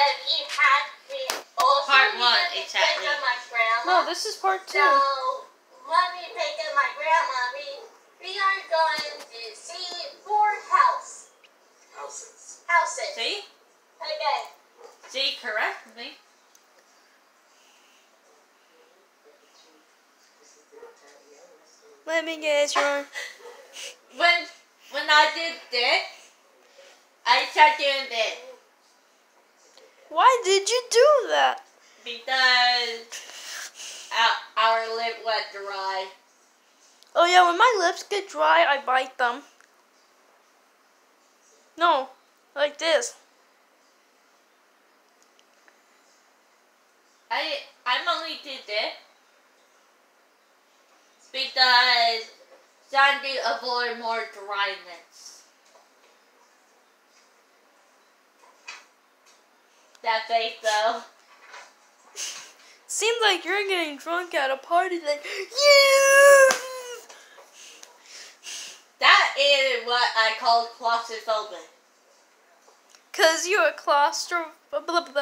that we had we also Part one, to exactly. pick up my grandma. No, this is part two. So when we pick up my grandma, we we are going to see four house Houses. houses. See? Okay. See, correct me. Let me guess, your When when I did this, I started doing this Why did you do that? because our, our lip went dry. Oh yeah, when my lips get dry, I bite them. No, like this. I I'm only did this because trying to avoid more dryness. That face though. Seems like you're getting drunk at a party that you. That is what I call claustrophobic. Cause you are claustrophobic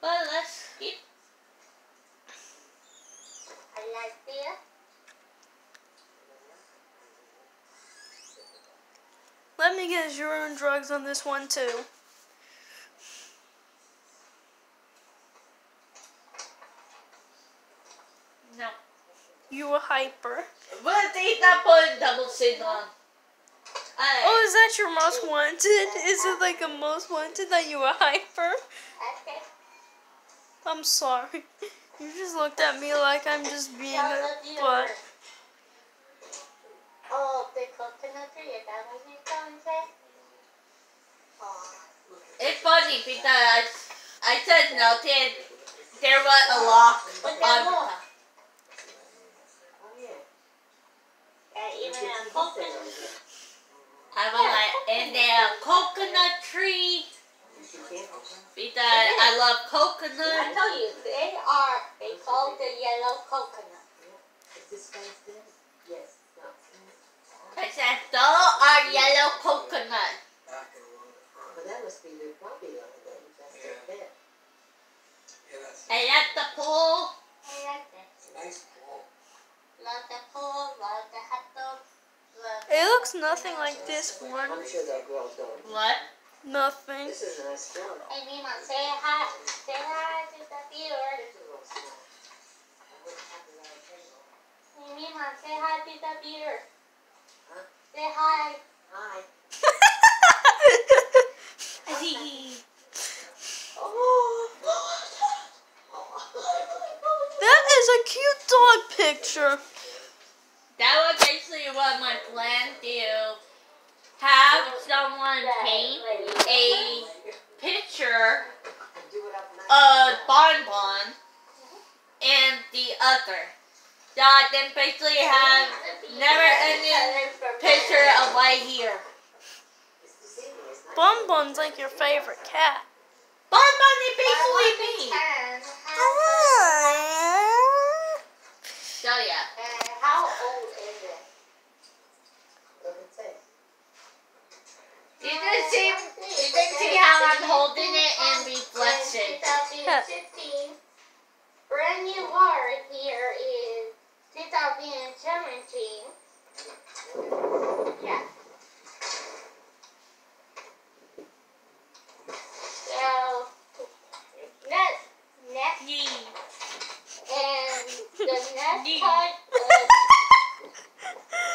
But let's keep. I like beer. Let me guess, you're on drugs on this one too. no. You were hyper. But they not putting double sin on. I, Oh, is that your most wanted? Is it like a most wanted that you were hyper? Okay. I'm sorry. You just looked at me like I'm just being a butt. it. Oh, the coconut tree. Is that what you're going to say? Oh. It's funny because I said nothing. There was a lock on the top. Yeah. And even a coconut. I was like, and then a coconut tree because I love coconut. I told you, they are, they call the yellow coconut. I said, those are yellow coconut. But that must be their property line then. That's their bed. And at the pool, I like that. Nice pool. Love the pool, love the hot dogs. Love It looks nothing like this one. I'm sure that girl don't. what? Nothing. This is a nice flower. Hey, Mima, say hi. Say hi to the viewers. This is a little small. I wouldn't have it on the table. Hey, Mima, say hi to the viewers. Huh? Say hi. Hi. That is a cute dog picture. That was basically what my plan to have someone paint a picture Do it up nice. of Bonbon and the other. That then basically have never ending picture of right here. It's deceiving. Bun Bun's like your favorite cat. Bonbon is basically me. So yeah. And how old is it? Look and say. You can see you can see how I'm holding it in reflection. 2016. Brand new bar here is 2017. Yeah. So, next, next, and the next part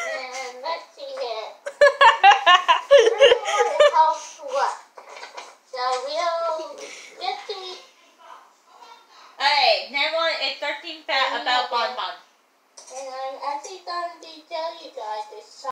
and let's see here. House what? So we'll get to Alright, next one is 13 fact about Bonbon. And I'm actually going to tell you guys this